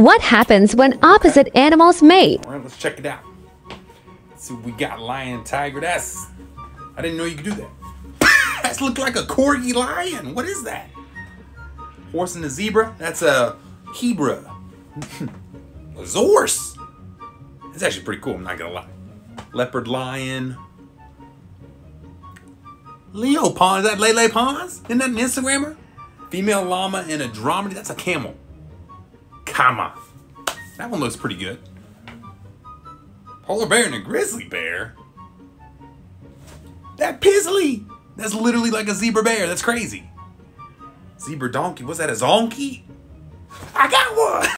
What happens when opposite animals mate? All right, let's check it out. Let's see we got. Lion, tiger. That's. I didn't know you could do that. That's look like a corgi lion. What is that? Horse and a zebra. That's a hebra. a zorse. It's actually pretty cool. I'm not gonna lie. Leopard, lion. Leo. Is that Lele Pons? Isn't that an Instagrammer? Female llama and a dromedary. That's a camel. That one looks pretty good. Polar bear and a grizzly bear. That Pizzly. That's literally like a zebra bear. That's crazy. Zebra donkey. What's that? A zonkey? I got one.